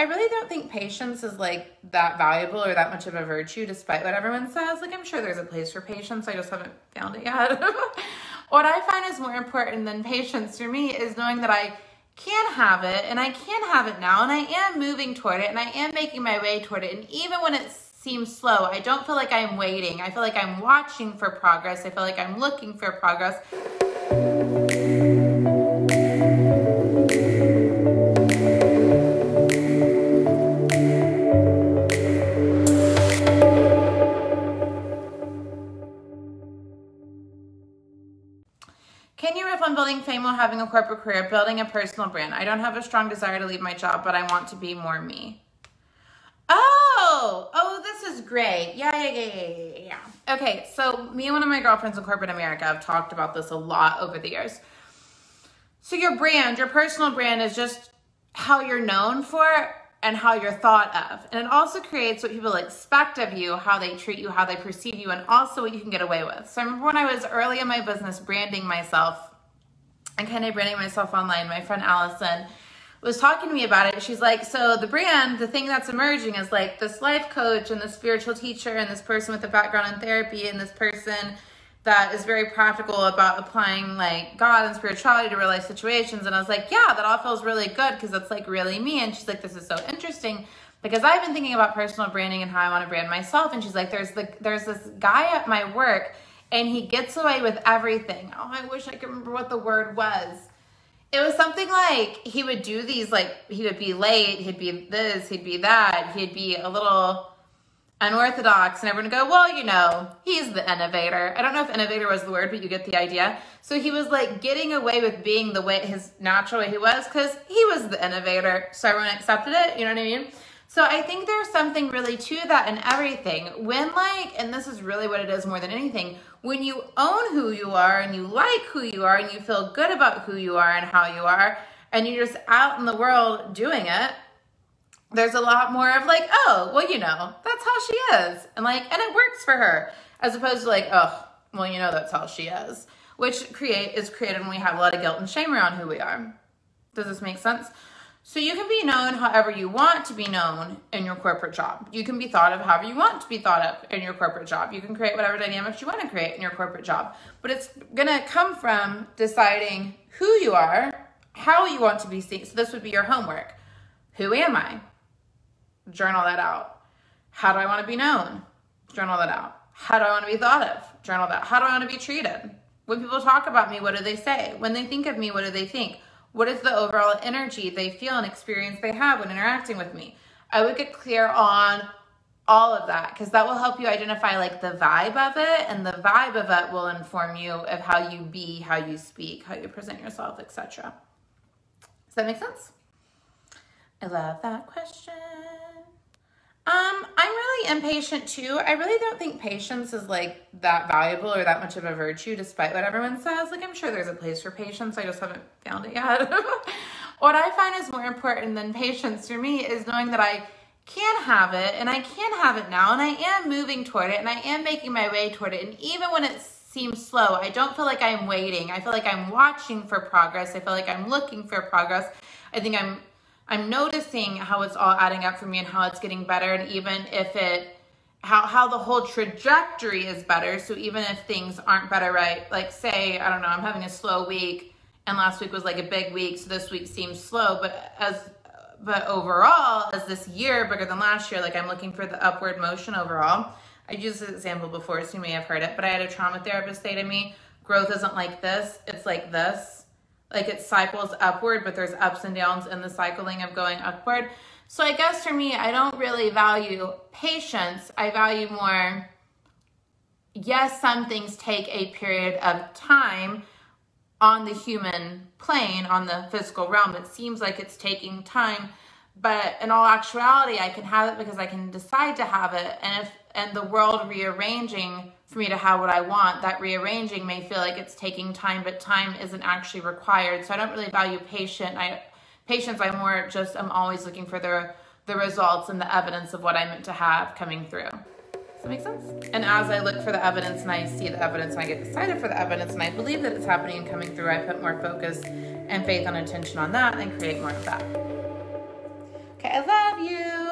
I really don't think patience is like that valuable or that much of a virtue, despite what everyone says. Like, I'm sure there's a place for patience. I just haven't found it yet. what I find is more important than patience for me is knowing that I can have it and I can have it now and I am moving toward it and I am making my way toward it. And even when it seems slow, I don't feel like I'm waiting. I feel like I'm watching for progress. I feel like I'm looking for progress. Can you riff on building fame while having a corporate career, building a personal brand? I don't have a strong desire to leave my job, but I want to be more me. Oh, oh, this is great. Yeah, yeah, yeah, yeah, yeah. Okay, so me and one of my girlfriends in corporate America have talked about this a lot over the years. So your brand, your personal brand is just how you're known for and how you're thought of. And it also creates what people expect of you, how they treat you, how they perceive you, and also what you can get away with. So I remember when I was early in my business branding myself and kind of branding myself online, my friend Allison was talking to me about it. She's like, so the brand, the thing that's emerging is like this life coach and this spiritual teacher and this person with a background in therapy and this person that is very practical about applying like God and spirituality to real life situations. And I was like, yeah, that all feels really good because it's like really me. And she's like, this is so interesting because I've been thinking about personal branding and how I want to brand myself. And she's like, there's the there's this guy at my work and he gets away with everything. Oh, I wish I could remember what the word was. It was something like he would do these like he would be late, he'd be this, he'd be that, he'd be a little unorthodox and everyone go, well, you know, he's the innovator. I don't know if innovator was the word, but you get the idea. So he was like getting away with being the way his natural way he was because he was the innovator. So everyone accepted it. You know what I mean? So I think there's something really to that in everything. When like, and this is really what it is more than anything, when you own who you are and you like who you are and you feel good about who you are and how you are, and you're just out in the world doing it, there's a lot more of like, oh, well, you know, that's how she is. And like, and it works for her. As opposed to like, oh, well, you know, that's how she is. Which create is created when we have a lot of guilt and shame around who we are. Does this make sense? So you can be known however you want to be known in your corporate job. You can be thought of however you want to be thought of in your corporate job. You can create whatever dynamics you want to create in your corporate job. But it's gonna come from deciding who you are, how you want to be seen. So this would be your homework. Who am I? Journal that out. How do I want to be known? Journal that out. How do I want to be thought of? Journal that. How do I want to be treated? When people talk about me, what do they say? When they think of me, what do they think? What is the overall energy they feel and experience they have when interacting with me? I would get clear on all of that because that will help you identify like the vibe of it and the vibe of it will inform you of how you be, how you speak, how you present yourself, etc. Does that make sense? I love that question. Um, I'm really impatient too. I really don't think patience is like that valuable or that much of a virtue, despite what everyone says. Like, I'm sure there's a place for patience. I just haven't found it yet. what I find is more important than patience for me is knowing that I can have it and I can have it now and I am moving toward it and I am making my way toward it. And even when it seems slow, I don't feel like I'm waiting. I feel like I'm watching for progress. I feel like I'm looking for progress. I think I'm I'm noticing how it's all adding up for me and how it's getting better. And even if it, how, how the whole trajectory is better. So even if things aren't better, right? Like say, I don't know, I'm having a slow week and last week was like a big week. So this week seems slow, but as, but overall, as this year bigger than last year, like I'm looking for the upward motion overall. I used this example before, so you may have heard it, but I had a trauma therapist say to me, growth isn't like this, it's like this like it cycles upward, but there's ups and downs in the cycling of going upward. So I guess for me, I don't really value patience. I value more, yes, some things take a period of time on the human plane, on the physical realm. It seems like it's taking time, but in all actuality, I can have it because I can decide to have it. And if, and the world rearranging for me to have what I want. That rearranging may feel like it's taking time, but time isn't actually required. So I don't really value patient. I patience. I more just I'm always looking for the the results and the evidence of what I meant to have coming through. Does that make sense? And as I look for the evidence and I see the evidence and I get excited for the evidence and I believe that it's happening and coming through, I put more focus and faith and attention on that and create more of that. Okay, I love you.